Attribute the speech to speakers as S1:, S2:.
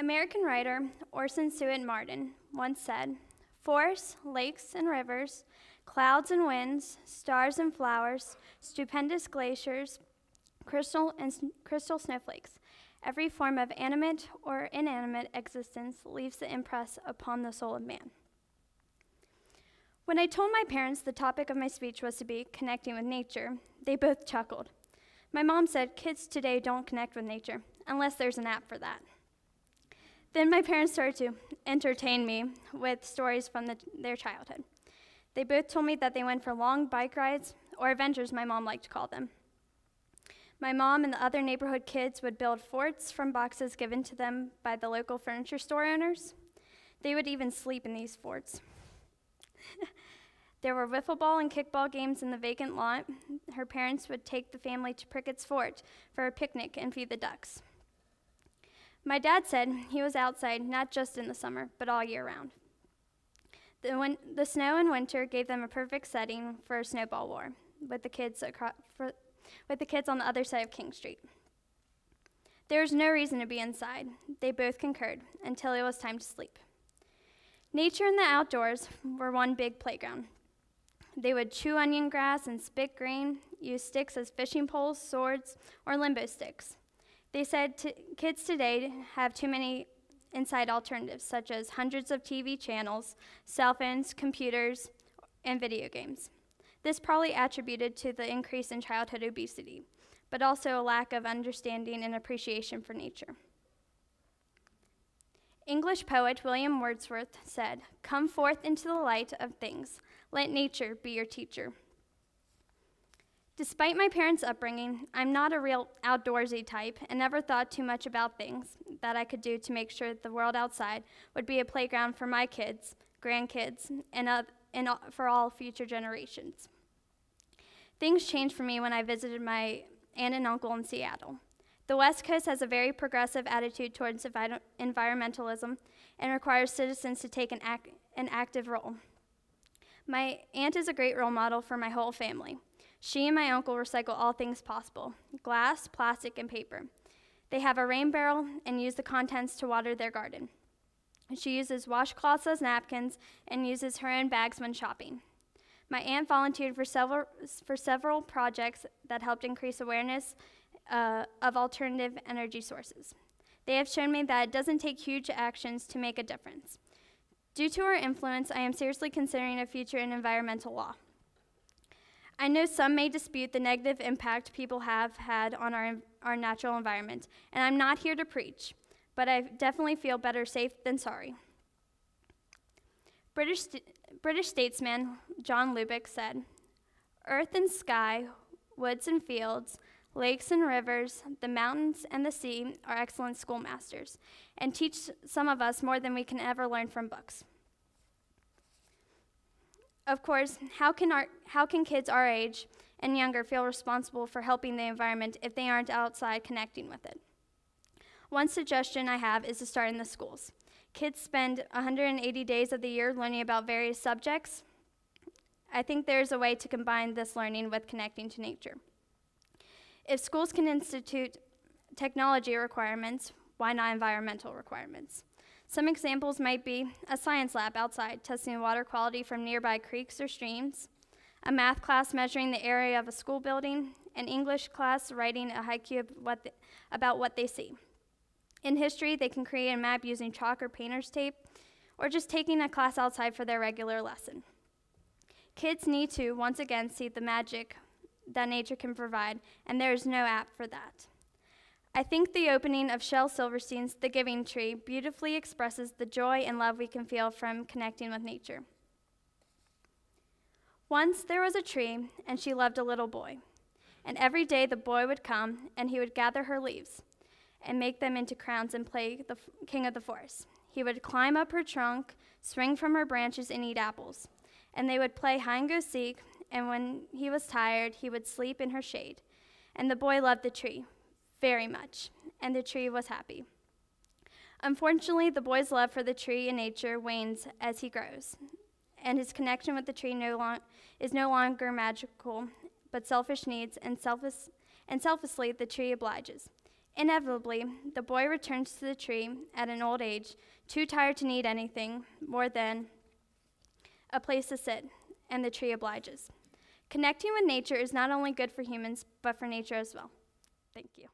S1: American writer Orson Swett Marden once said, Forests, lakes, and rivers, clouds and winds, stars and flowers, stupendous glaciers, crystal and crystal snowflakes. Every form of animate or inanimate existence leaves the impress upon the soul of man. When I told my parents the topic of my speech was to be connecting with nature, they both chuckled. My mom said kids today don't connect with nature unless there's an app for that. Then my parents started to entertain me with stories from the, their childhood. They both told me that they went for long bike rides, or adventures, my mom liked to call them. My mom and the other neighborhood kids would build forts from boxes given to them by the local furniture store owners. They would even sleep in these forts. there were wiffle ball and kickball games in the vacant lot. Her parents would take the family to Prickett's Fort for a picnic and feed the ducks. My dad said he was outside not just in the summer, but all year round. The, win- the snow in winter gave them a perfect setting for a snowball war with the kids for, with the kids on the other side of King Street. There was no reason to be inside. They both concurred until it was time to sleep. Nature and the outdoors were one big playground. They would chew onion grass and spit grain, use sticks as fishing poles, swords, or limbo sticks. They said kids today have too many inside alternatives, such as hundreds of TV channels, cell phones, computers, and video games. This probably attributed to the increase in childhood obesity, but also a lack of understanding and appreciation for nature. English poet William Wordsworth said, Come forth into the light of things, let nature be your teacher. Despite my parents' upbringing, I'm not a real outdoorsy type and never thought too much about things that I could do to make sure that the world outside would be a playground for my kids, grandkids, and, uh, and for all future generations. Things changed for me when I visited my aunt and uncle in Seattle. The West Coast has a very progressive attitude towards environmentalism and requires citizens to take an, an active role. My aunt is a great role model for my whole family. She and my uncle recycle all things possible glass, plastic, and paper. They have a rain barrel and use the contents to water their garden. She uses washcloths as napkins and uses her own bags when shopping. My aunt volunteered for several, for several projects that helped increase awareness uh, of alternative energy sources. They have shown me that it doesn't take huge actions to make a difference. Due to her influence, I am seriously considering a future in environmental law. I know some may dispute the negative impact people have had on our, our natural environment, and I'm not here to preach, but I definitely feel better safe than sorry. British, British statesman John Lubbock said, Earth and sky, woods and fields, Lakes and rivers, the mountains and the sea are excellent schoolmasters and teach some of us more than we can ever learn from books. Of course, how can, our, how can kids our age and younger feel responsible for helping the environment if they aren't outside connecting with it? One suggestion I have is to start in the schools. Kids spend 180 days of the year learning about various subjects. I think there's a way to combine this learning with connecting to nature. If schools can institute technology requirements, why not environmental requirements? Some examples might be a science lab outside testing water quality from nearby creeks or streams, a math class measuring the area of a school building, an English class writing a haiku what the, about what they see. In history, they can create a map using chalk or painter's tape, or just taking a class outside for their regular lesson. Kids need to, once again, see the magic that nature can provide, and there is no app for that. I think the opening of Shel Silverstein's The Giving Tree beautifully expresses the joy and love we can feel from connecting with nature. Once there was a tree, and she loved a little boy. And every day the boy would come, and he would gather her leaves and make them into crowns and play the king of the forest. He would climb up her trunk, swing from her branches, and eat apples. And they would play hide and go seek, and when he was tired, he would sleep in her shade. And the boy loved the tree very much, and the tree was happy. Unfortunately, the boy's love for the tree and nature wanes as he grows, and his connection with the tree no long, is no longer magical, but selfish needs, and, selfish, and selflessly the tree obliges. Inevitably, the boy returns to the tree at an old age, too tired to need anything more than a place to sit, and the tree obliges. Connecting with nature is not only good for humans, but for nature as well. Thank you.